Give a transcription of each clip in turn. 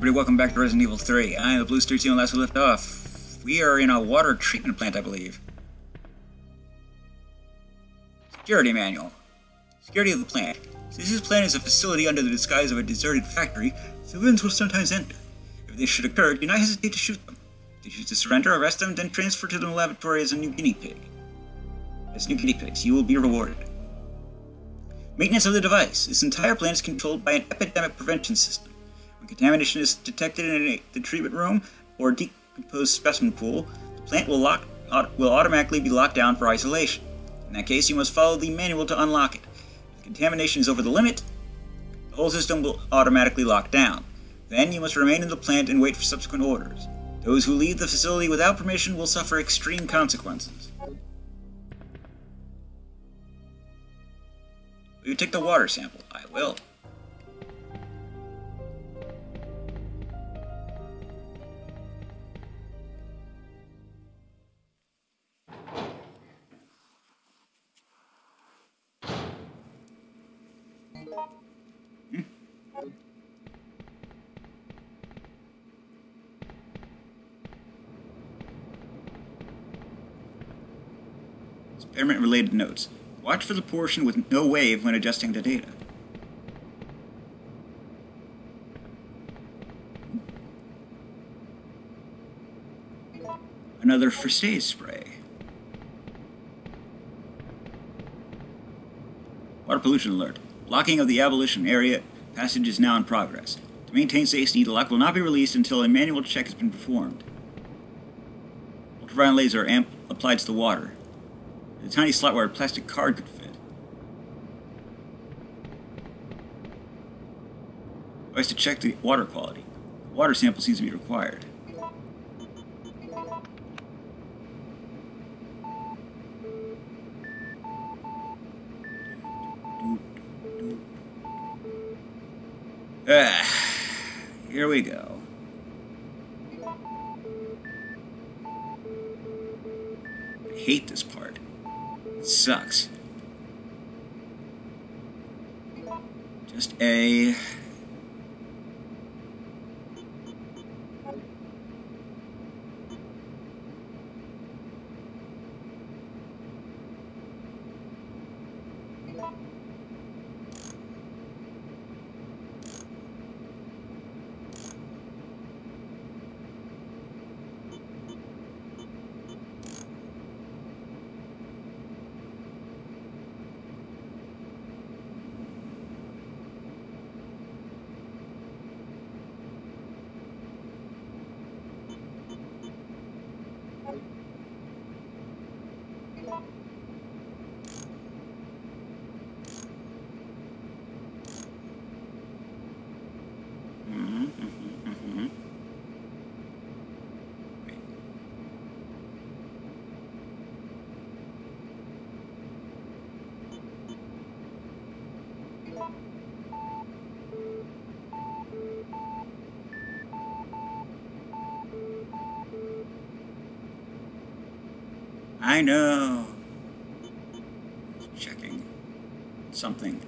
Everybody, welcome back to Resident Evil 3. I am the Blue Street Team last we left off. We are in a water treatment plant, I believe. Security Manual. Security of the plant. Since this plant is a facility under the disguise of a deserted factory, civilians will sometimes enter. If this should occur, do not hesitate to shoot them. If they choose to surrender, arrest them, then transfer to the laboratory as a new guinea pig. As new guinea pigs, you will be rewarded. Maintenance of the device. This entire plant is controlled by an epidemic prevention system. Contamination is detected in the treatment room or decomposed specimen pool, the plant will, lock, will automatically be locked down for isolation. In that case, you must follow the manual to unlock it. If contamination is over the limit, the whole system will automatically lock down. Then you must remain in the plant and wait for subsequent orders. Those who leave the facility without permission will suffer extreme consequences. Will you take the water sample? I will. Experiment related notes. Watch for the portion with no wave when adjusting the data. Another first aid spray. Water pollution alert. Blocking of the abolition area passage is now in progress. To maintain safety, the lock will not be released until a manual check has been performed. Ultraviolet laser amp applied to the water. A tiny slot where a plastic card could fit. Twice to check the water quality. The water sample seems to be required. Ah, here we go. I hate this part. It sucks. Just a... Mhm, mhm, mhm. Wait. I know. Checking something.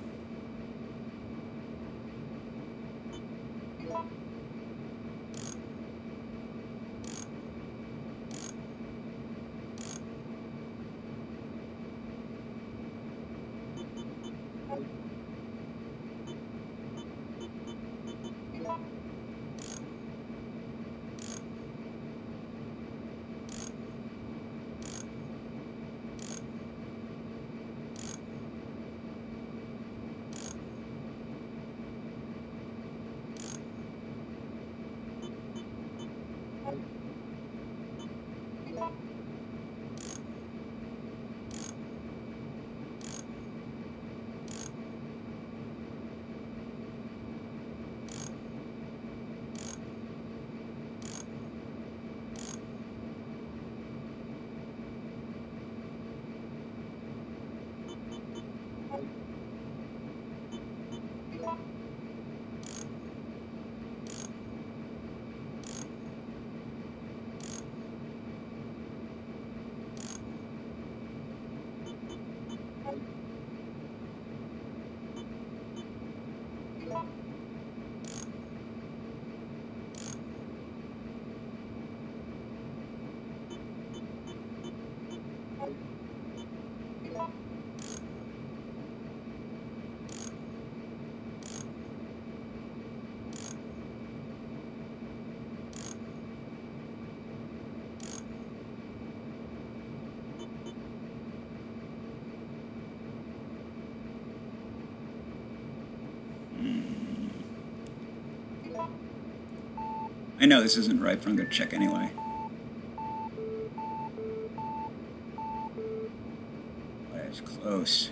I know this isn't right, but I'm gonna check anyway. That is close.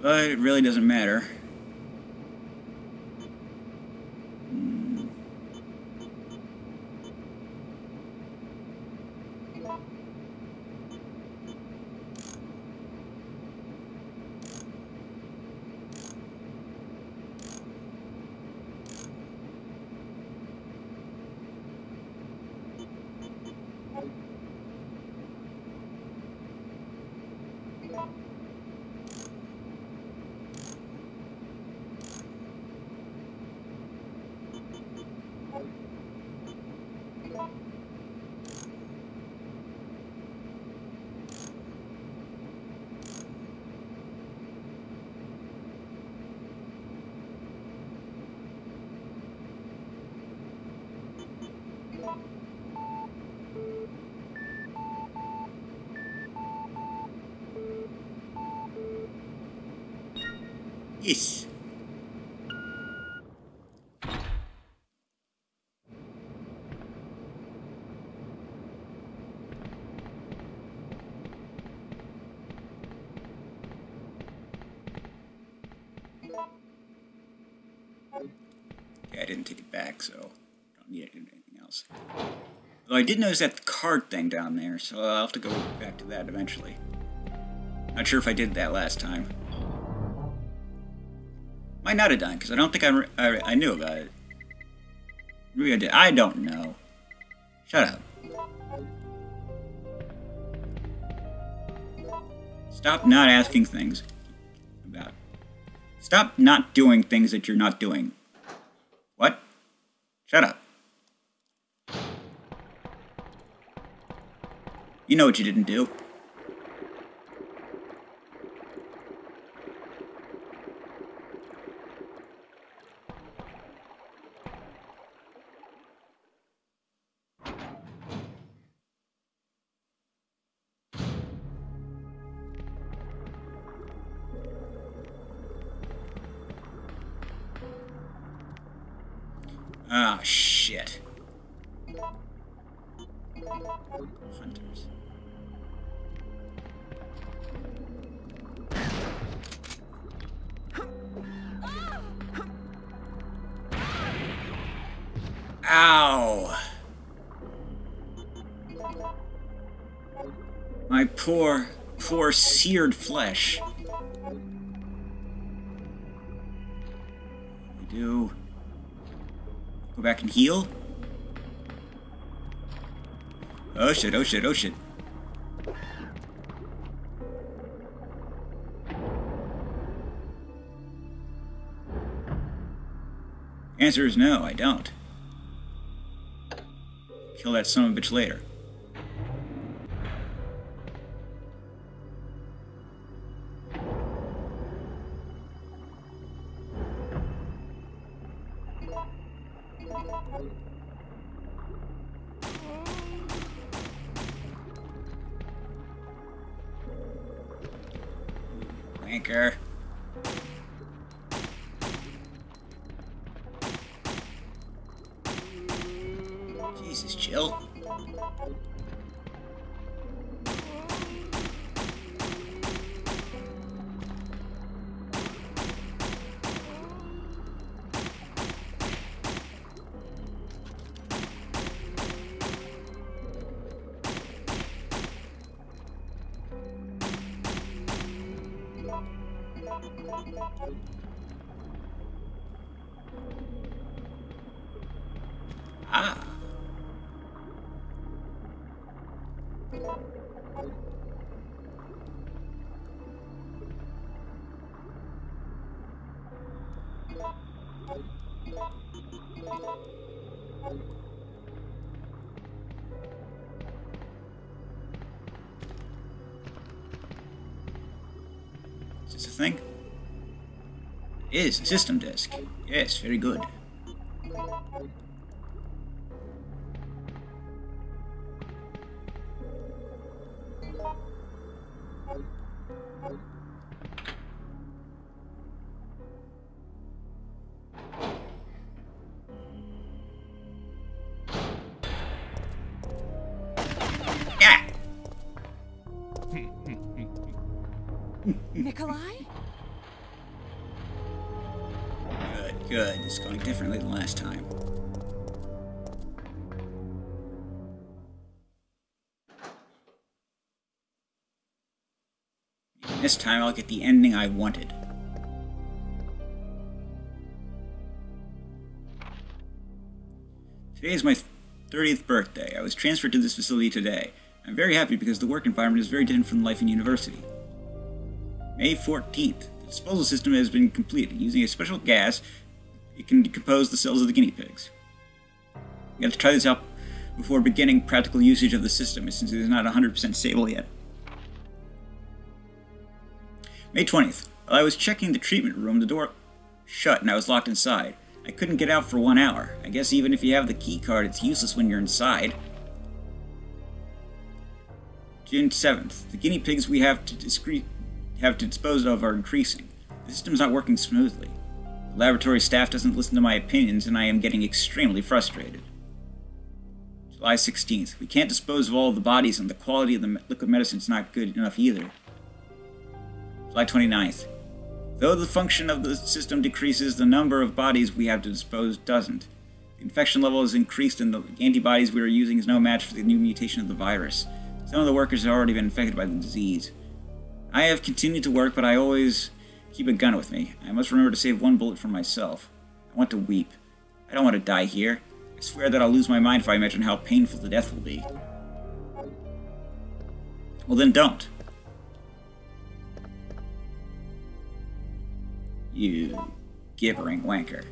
But it really doesn't matter. Yes. Okay, I back, so don't need anything else. Though I did notice that card thing down there, so I'll have to go back to that eventually. Not sure if I did that last time. Might not have done, because I don't think I, I, I, knew about it. Maybe I did. I don't know. Shut up. Stop not asking things about. Stop not doing things that you're not doing. Shut up. You know what you didn't do. Ow! My poor, poor seared flesh. We do. Go back and heal. Oh shit, oh shit, oh shit. Answer is no, I don't. Kill that son of a bitch later. Ah. A thing? A system disk. Yes, very good. This time I'll get the ending I wanted. Today is my 30th birthday. I was transferred to this facility today. I'm very happy because the work environment is very different from life in university. May 14th. The disposal system has been completed. Using a special gas, it can decompose the cells of the guinea pigs. We have to try this out before beginning practical usage of the system, since it is not 100% stable yet. May 20th. While I was checking the treatment room, the door shut and I was locked inside. I couldn't get out for one hour. I guess even if you have the key card, it's useless when you're inside. June 7th. The guinea pigs we have to, discre- have to dispose of are increasing. The system's not working smoothly. The laboratory staff doesn't listen to my opinions, and I am getting extremely frustrated. July 16th. We can't dispose of all of the bodies, and the quality of the liquid medicine's not good enough either. July 29th. Though the function of the system decreases, the number of bodies we have to dispose doesn't. The infection level is increased, and the antibodies we are using is no match for the new mutation of the virus. Some of the workers have already been infected by the disease. I have continued to work, but I always keep a gun with me. I must remember to save one bullet for myself. I want to weep. I don't want to die here. I swear that I'll lose my mind if I imagine how painful the death will be. Well, then don't. You gibbering wanker.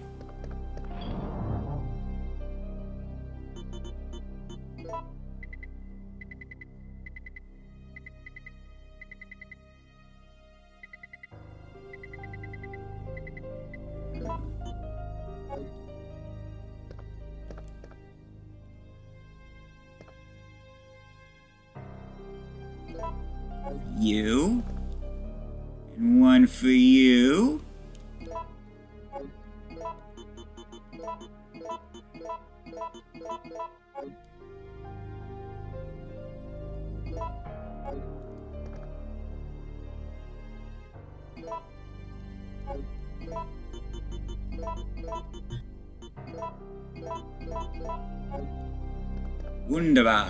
I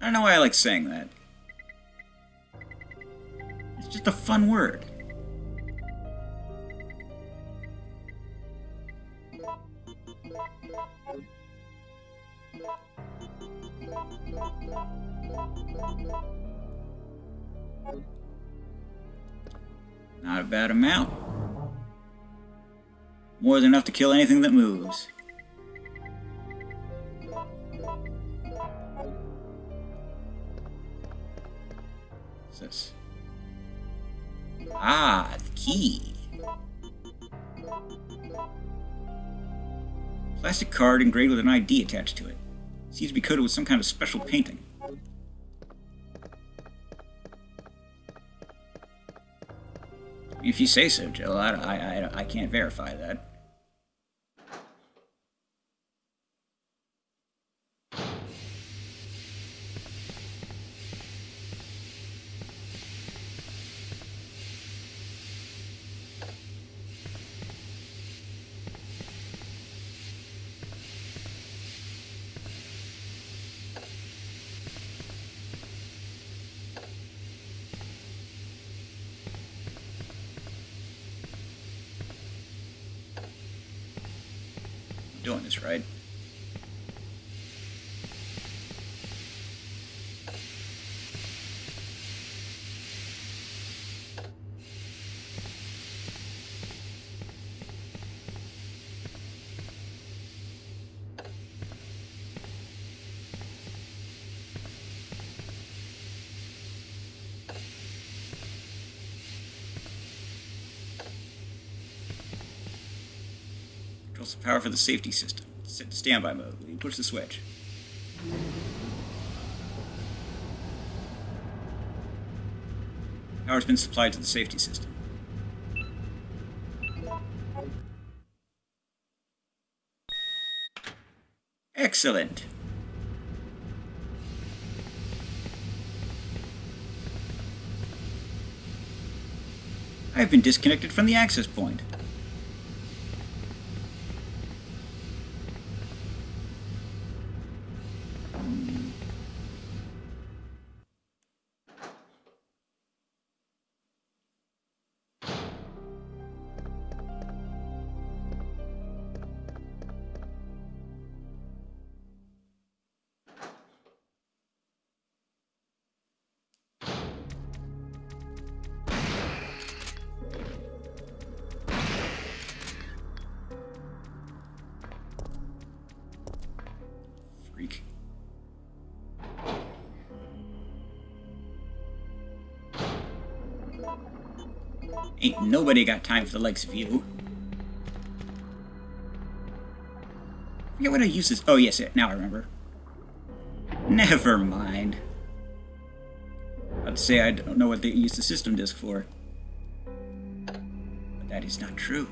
don't know why I like saying that. It's just a fun word. Not a bad amount. More than enough to kill anything that moves. What's this? Ah, the key. Plastic card engraved with an ID attached to it. Seems to be coated with some kind of special painting. If you say so, Jill, I, I, I, I can't verify that. Power for the safety system. Set to standby mode. You push the switch. Power's been supplied to the safety system. Excellent. I've been disconnected from the access point. Ain't nobody got time for the likes of you. Forget what I used this. Oh, yes, now I remember. Never mind. I'd say I don't know what they use the system disk for. But that is not true.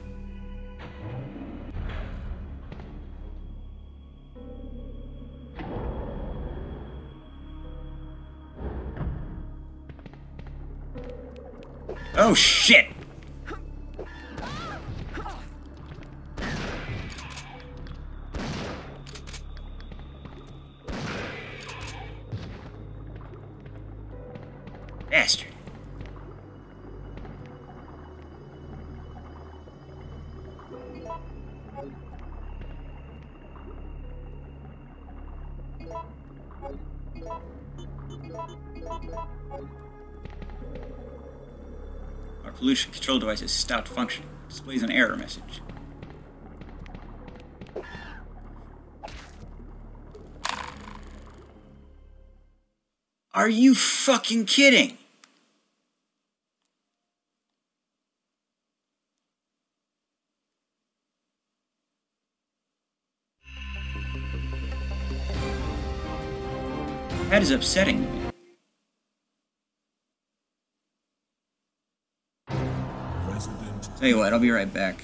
Oh shit! Control device has stopped functioning. Displays an error message. Are you fucking kidding? That is upsetting Tell you what, I'll be right back.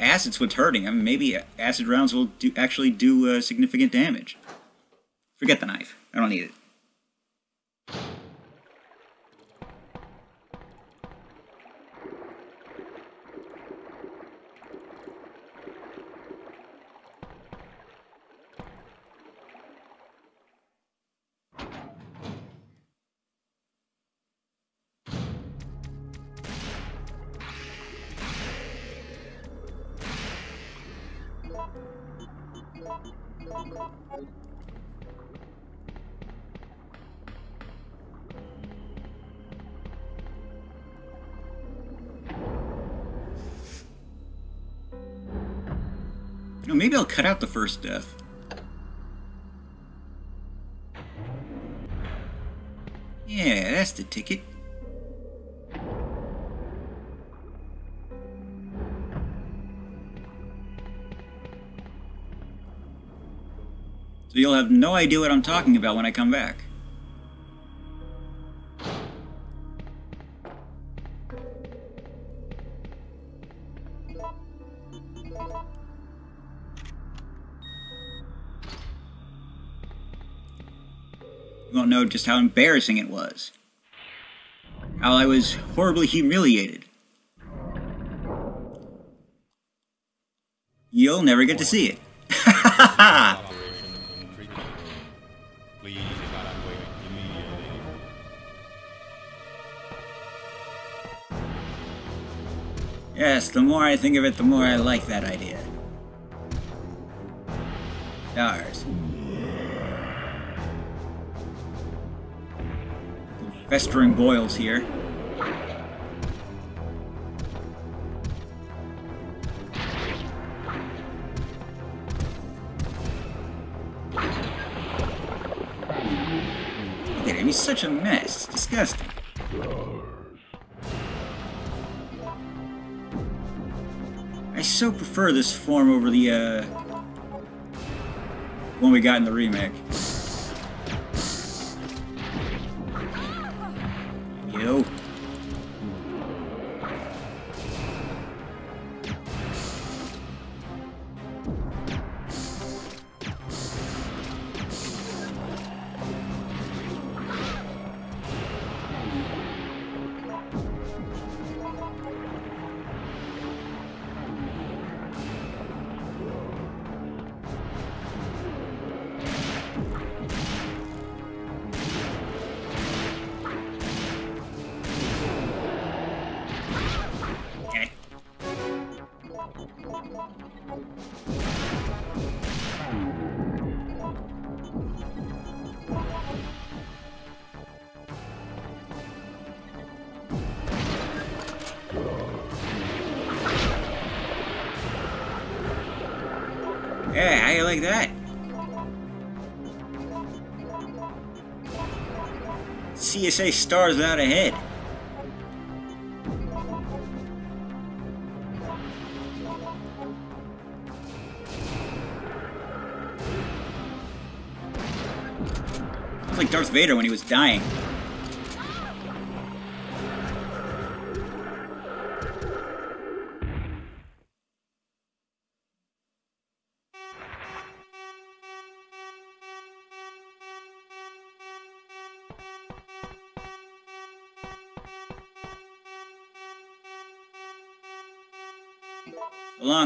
Acid's what's hurting him, maybe acid rounds will do, actually do uh, significant damage. Forget the knife. I don't need it. Maybe I'll cut out the first death. Yeah, that's the ticket. So you'll have no idea what I'm talking about when I come back. Just how embarrassing it was. How I was horribly humiliated. You'll never get to see it. Yes, the more I think of it, the more I like that idea. Stars. Festering boils here. Look at him, he's such a mess. It's disgusting. I so prefer this form over the, uh... one we got in the remake. CSA stars without a head. Sounds like Darth Vader when he was dying.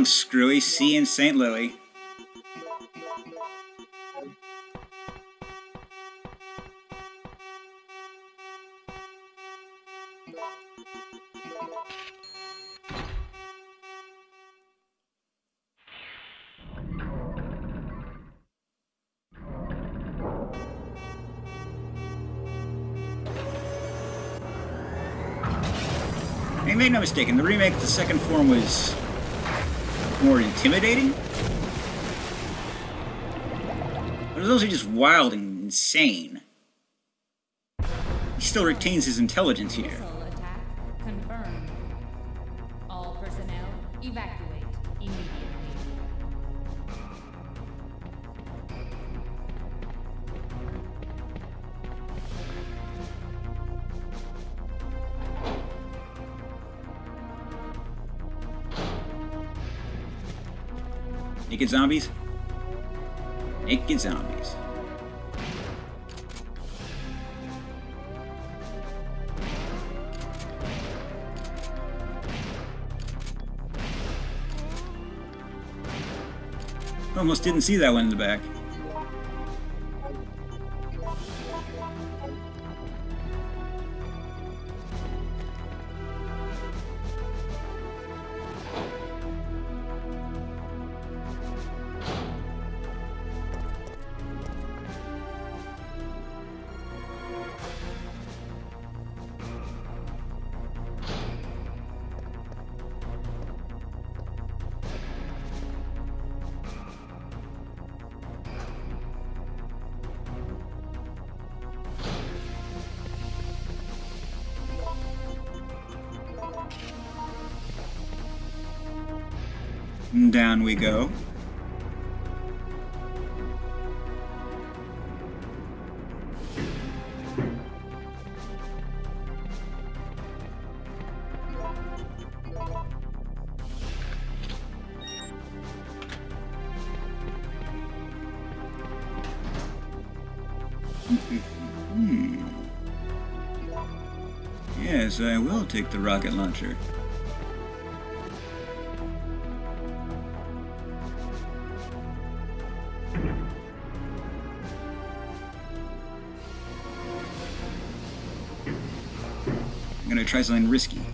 Along, Screwy, C in St. Louis. Hey, make no mistake, in the remake, the second form was more intimidating. But those are just wild and insane. He still retains his intelligence here. Naked zombies? Naked zombies. Almost didn't see that one in the back. We go. Hmm. Yes, I will take the rocket launcher. Try something risky.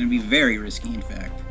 Going to be very risky, in fact.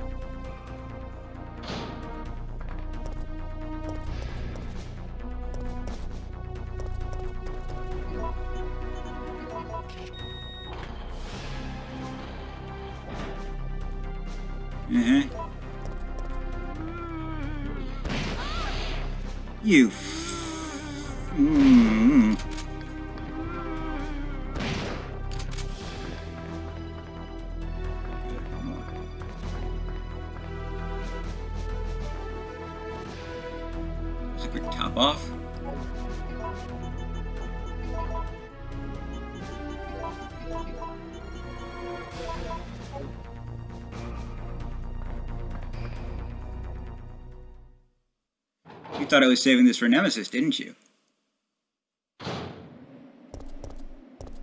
Thought I was saving this for Nemesis, didn't you?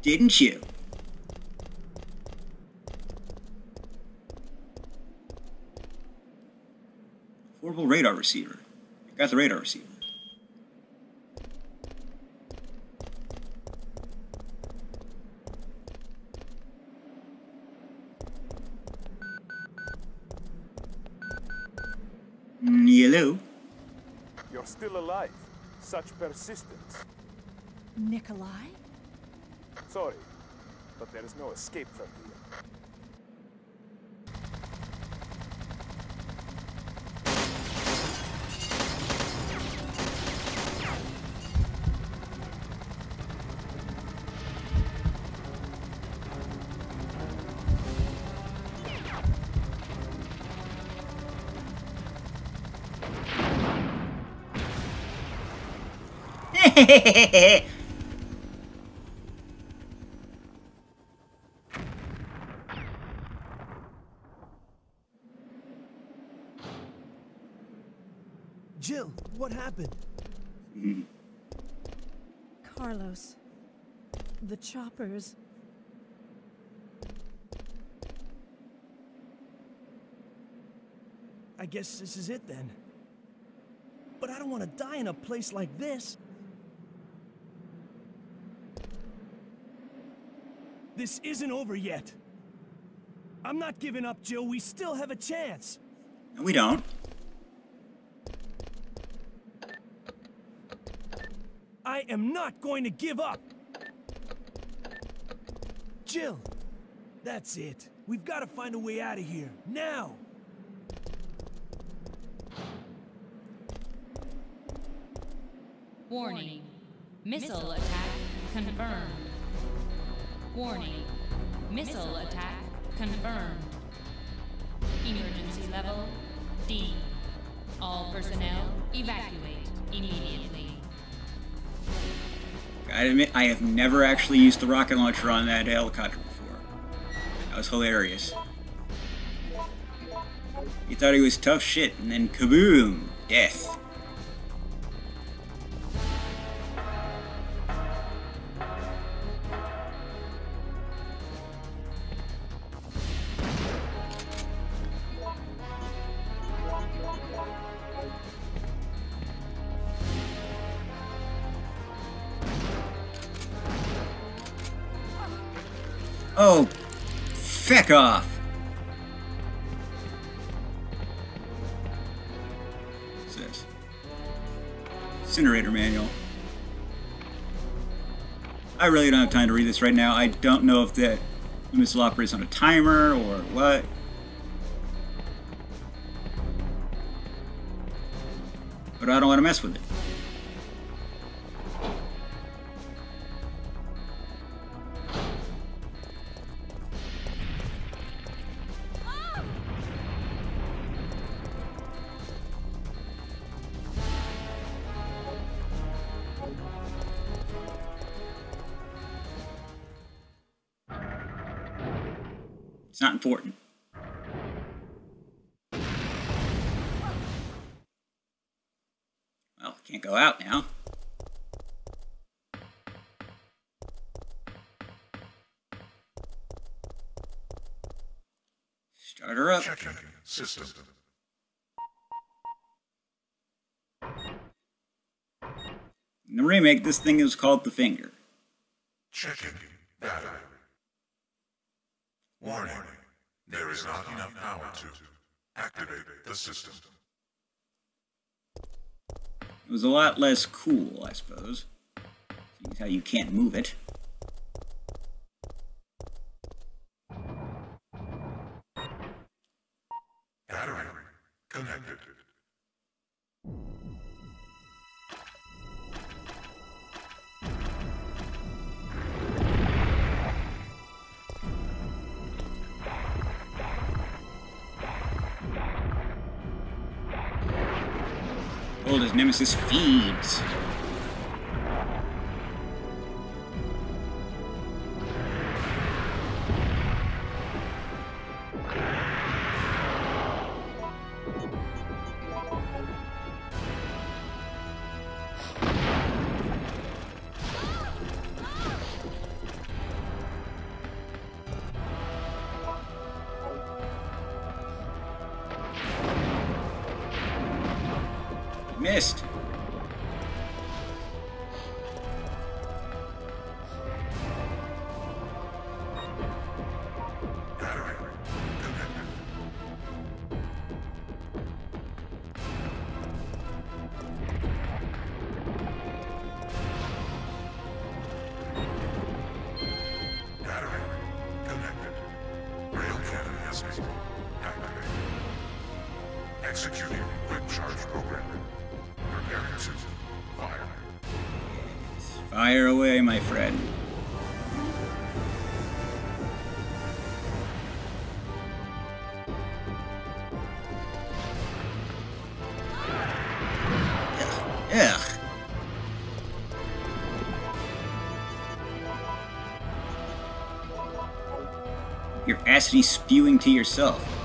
Didn't you? Portable radar receiver. Got the radar receiver. Alive. Such persistence. Nikolai? Sorry, but there is no escape from here. Jill, what happened? Carlos. The choppers. I guess this is it then. But I don't want to die in a place like this. This isn't over yet. I'm not giving up, Jill. We still have a chance. No, we don't. I am not going to give up. Jill, that's it. We've got to find a way out of here. Now! Warning. Missile attack confirmed. Warning. Missile attack confirmed. Emergency level D. All personnel evacuate immediately. Gotta admit, I have never actually used the rocket launcher on that helicopter before. That was hilarious. He thought he was tough shit, and then kaboom! Death. Feck off! What's this? Incinerator manual. I really don't have time to read this right now. I don't know if the missile operates on a timer or what. But I don't want to mess with it. Remake, this thing is called the Finger. Checking data. Warning. There is not enough power to activate the system. It was a lot less cool, I suppose. Seeing how you can't move it. Battery connected. Old as Nemesis feeds. Executing quick charge program. Preparing to fire. Fire away, my friend. Ugh. Ugh. Your acid spewing to yourself.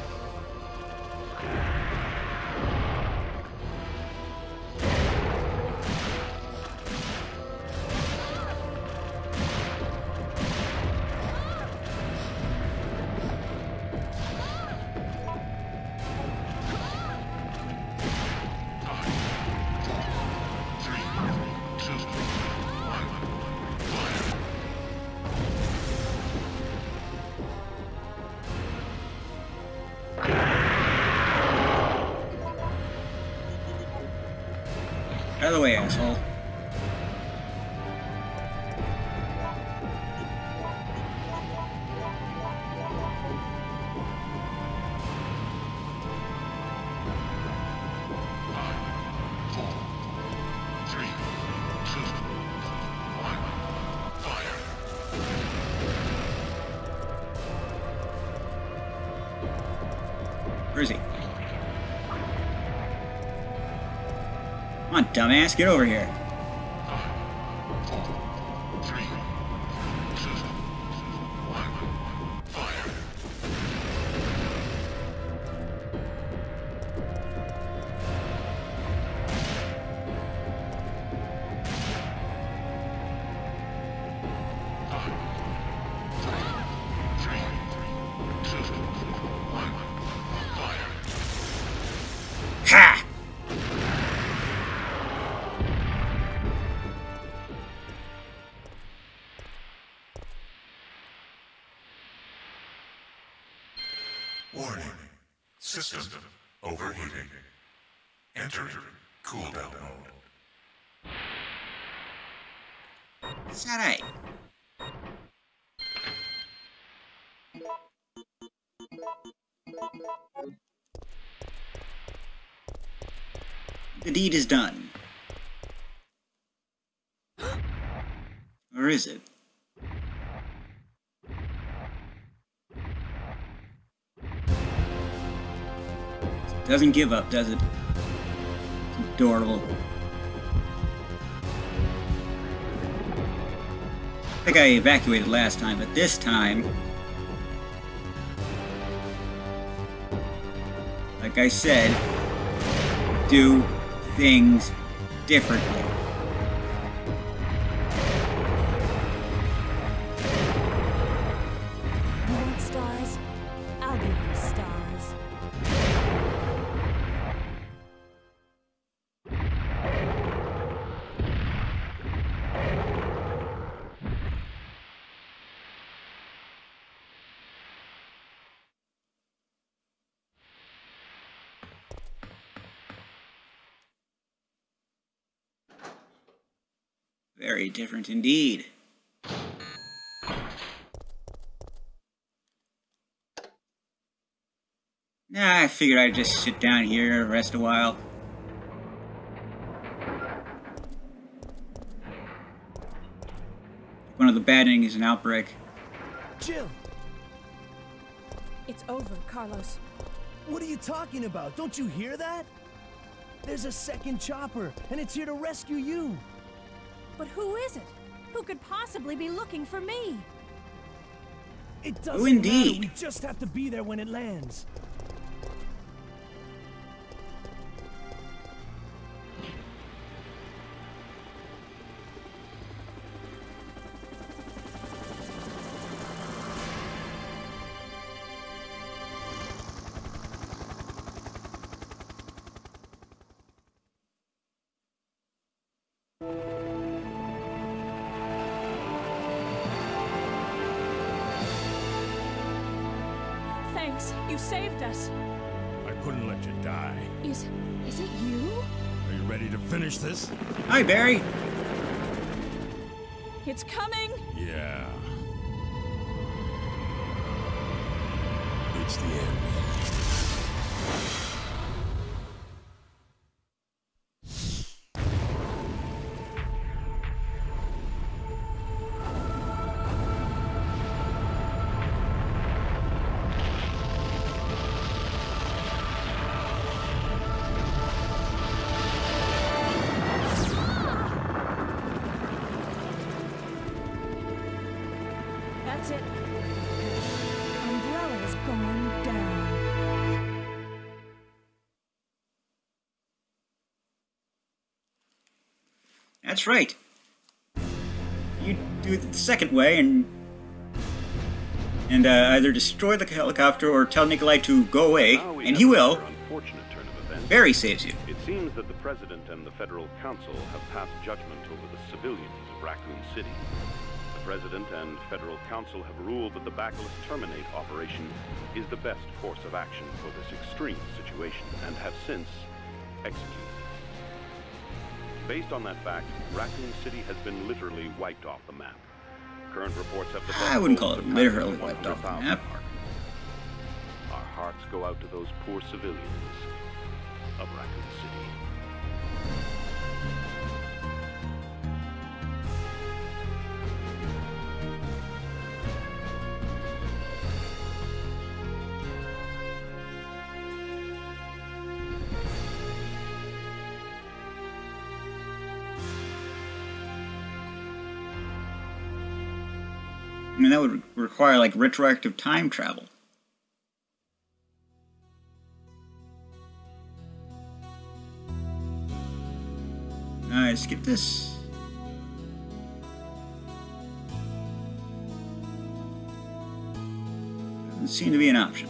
Where is he? Come on, dumbass, get over here. Deed is done. Or is it? Doesn't give up, does it? It's adorable. I think I evacuated last time, but this time... Like I said, do things differently. Different indeed. Nah, I figured I'd just sit down here, rest a while. One of the bad endings is an outbreak. Jill, It's over, Carlos. what are you talking about? Don't you hear that? There's a second chopper, and it's here to rescue you. But who is it? Who could possibly be looking for me? It doesn't Oh, indeed. matter. We just have to be there when it lands. Finish this? Hi, Barry. It's coming. That's right. You do it the second way and and uh, either destroy the helicopter or tell Nikolai to go away, and he will. another Unfortunate turn of events. Barry saves you. It seems that the President and the Federal Council have passed judgment over the civilians of Raccoon City. The President and Federal Council have ruled that the Bacillus Terminate operation is the best course of action for this extreme situation and have since executed. Based on that fact, Raccoon City has been literally wiped off the map. Current reports have the I wouldn't call it literally wiped off the map. mark. Our hearts go out to those poor civilians of Raccoon City. Mean, that would require like retroactive time travel. Alright, skip this. Doesn't seem to be an option.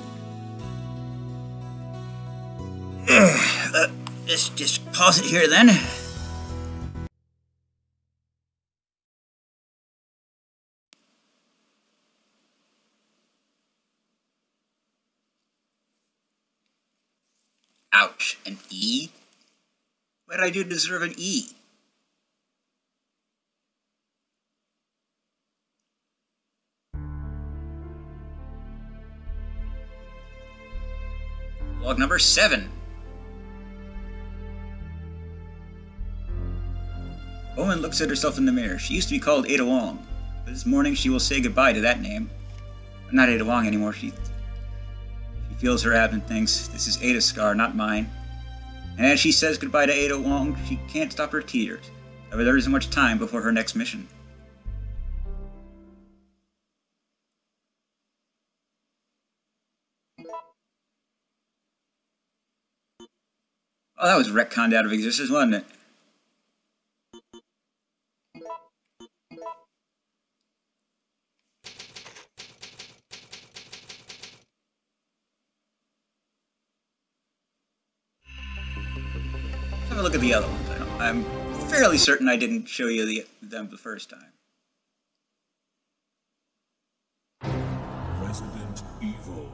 Ugh, uh, let's just pause it here then. Do deserve an E? Log number seven. Owen looks at herself in the mirror. She used to be called Ada Wong, but this morning she will say goodbye to that name. Not Ada Wong anymore. She she feels her absent thinks, this is Ada's scar, not mine. And as she says goodbye to Ada Wong, she can't stop her tears. However, there isn't much time before her next mission. Oh, that was retconned out of existence, wasn't it? A look at the other ones. I don't, I'm fairly certain I didn't show you the, them the first time. Resident Evil.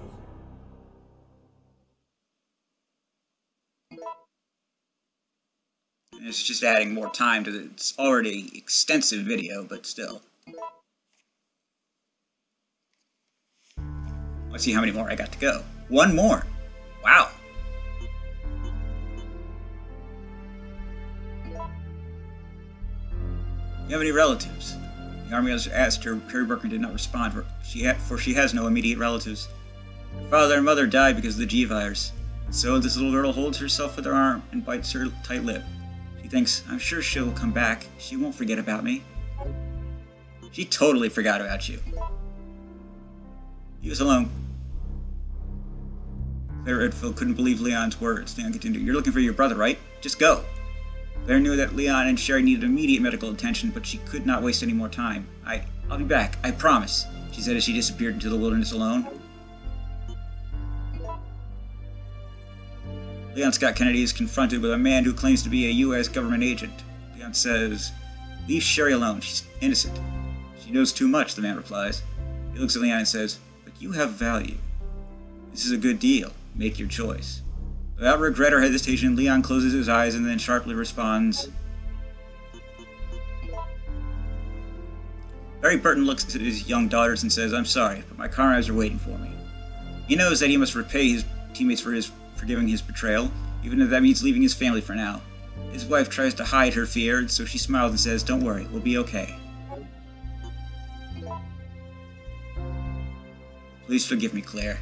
And it's just adding more time to the it's already extensive video, but still. Let's see how many more I got to go. One more. Wow. You have any relatives? The army has asked her. Sherry Birkin did not respond, for she, ha for she has no immediate relatives. Her father and mother died because of the G virus. So this little girl holds herself with her arm and bites her tight lip. She thinks, I'm sure she'll come back. She won't forget about me. She totally forgot about you. He was alone. Claire Redfield couldn't believe Leon's words. Leon continued, You're looking for your brother, right? Just go. Claire knew that Leon and Sherry needed immediate medical attention, but she could not waste any more time. I, I'll be back, I promise, she said as she disappeared into the wilderness alone. Leon Scott Kennedy is confronted with a man who claims to be a U.S. government agent. Leon says, Leave Sherry alone, she's innocent. She knows too much, the man replies. He looks at Leon and says, But you have value. This is a good deal. Make your choice. Without regret or hesitation, Leon closes his eyes and then sharply responds. Barry Burton looks at his young daughters and says, I'm sorry, but my comrades are waiting for me. He knows that he must repay his teammates for his forgiving his betrayal, even if that means leaving his family for now. His wife tries to hide her fear, so she smiles and says, Don't worry, we'll be okay. Please forgive me, Claire.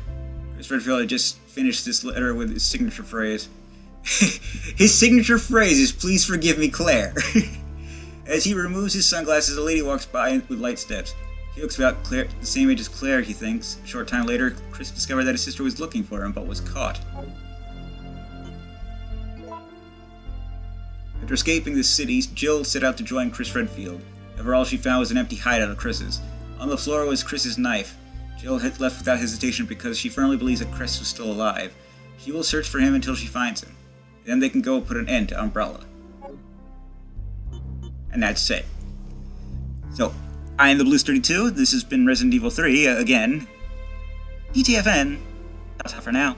Chris Redfield had just finished this letter with his signature phrase. his signature phrase is, Please forgive me, Claire. as he removes his sunglasses, a lady walks by with light steps. He looks about Claire, the same age as Claire, he thinks. A short time later, Chris discovered that his sister was looking for him, but was caught. After escaping the city, Jill set out to join Chris Redfield. However, all she found was an empty hideout of Chris's. On the floor was Chris's knife. Jill had left without hesitation because she firmly believes that Chris was still alive. She will search for him until she finds him. Then they can go put an end to Umbrella. And that's it. So, I am the Blues 32. This has been Resident Evil 3 uh, again. DTFN. That's all for now.